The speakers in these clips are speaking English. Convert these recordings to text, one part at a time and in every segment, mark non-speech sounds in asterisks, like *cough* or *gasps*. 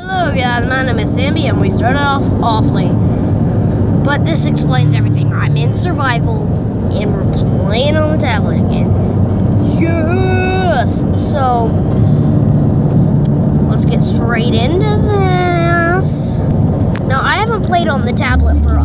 Hello guys, my name is Sammy and we started off awfully. But this explains everything. I'm in survival and we're playing on the tablet again. Yes! So, let's get straight into this. Now, I haven't played on the tablet for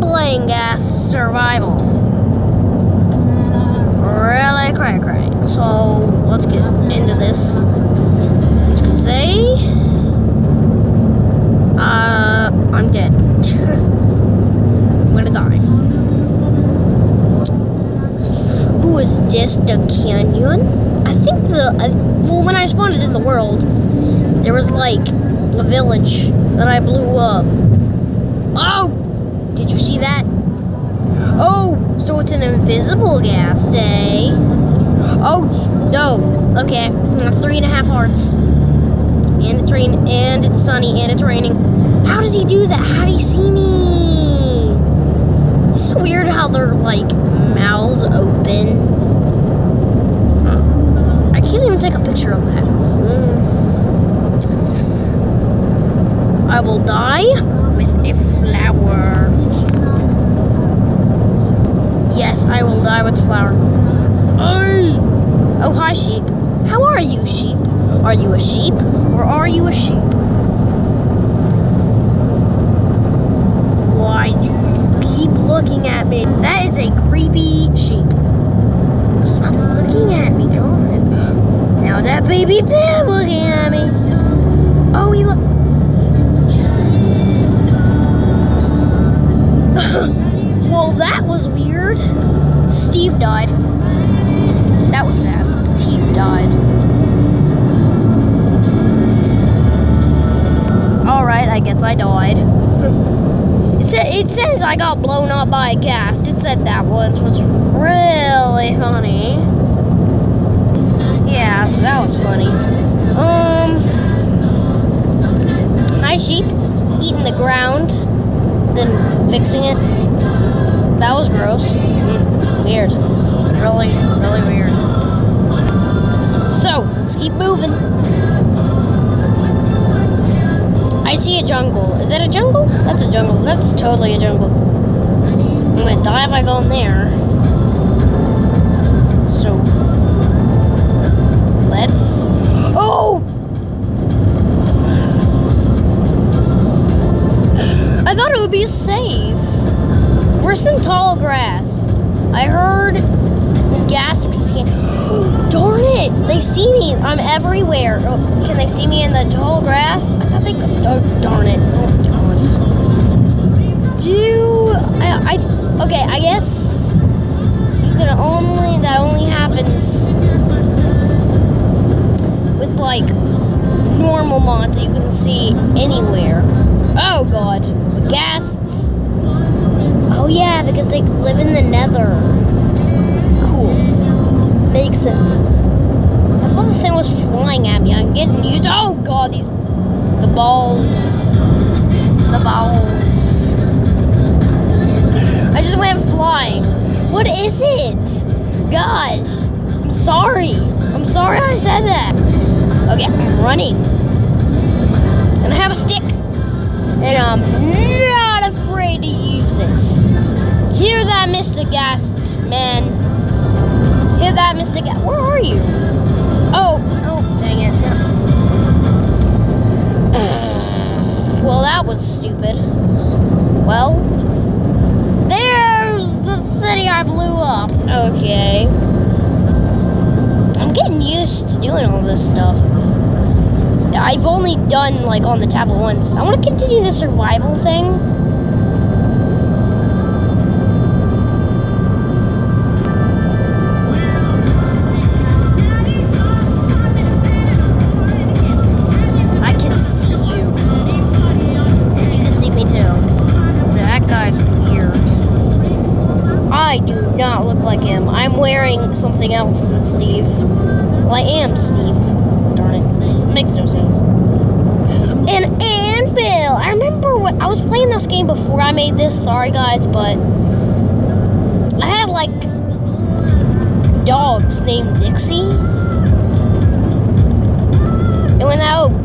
playing Gas Survival. Really cray cray. So let's get into this. As you can say, uh, I'm dead. *laughs* I'm gonna die. Who is this? The canyon? I think the well, when I spawned in the world, there was like a village that I blew up. Oh, did you see that? Oh, so it's an invisible gas day. Oh, no. Okay, three and a half hearts. And it's rain, and it's sunny, and it's raining. How does he do that? How do he see me? Isn't it weird how their like mouths open? I can't even take a picture of that. Mm. I will die I will die flower. Ay! Oh, hi, sheep. How are you, sheep? Are you a sheep or are you a sheep? Why do you keep looking at me? That is a creepy sheep. Stop looking at me, God. Now that baby bear looking Steve died. That was sad. Steve died. Alright, I guess I died. It, sa- it says I got blown up by a ghast. It said that once, was really funny. Yeah, so that was funny. Um, hi sheep, eating the ground, then fixing it. That was gross. Weird. Really, really weird. So, let's keep moving. I see a jungle. Is that a jungle? That's a jungle. That's totally a jungle. I'm gonna die if I go in there. So, let's. Oh! I thought it would be safe. Where's some tall grass? I heard gas can. *gasps* Darn it! They see me. I'm everywhere. Oh, can they see me in the tall grass? I thought they could. Oh, darn it. Oh. Do I? I okay. I guess you can only. That only happens with like normal mods that you can see anywhere. Oh God, ghasts. Yeah, because they live in the nether. Cool. Makes sense. I thought the thing was flying at me. I'm getting used Oh god, these the balls. The balls. I just went flying. What is it? Gosh. I'm sorry. I'm sorry I said that. Okay, I'm running. And I have a stick. And not afraid to use it. Hear that, Mr. Ghast, man. Hear that, Mr. Ghast. Where are you? Oh, oh, dang it. Oh. Well, that was stupid. Well, there's the city I blew up. Okay. I'm getting used to doing all this stuff. I've only done like on the tablet once. I want to continue the survival thing. something else than Steve. Well, I am Steve. Darn it. it makes no sense. And Anvil! I remember what I was playing this game before I made this. Sorry, guys, but I had like dogs named Dixie. And when that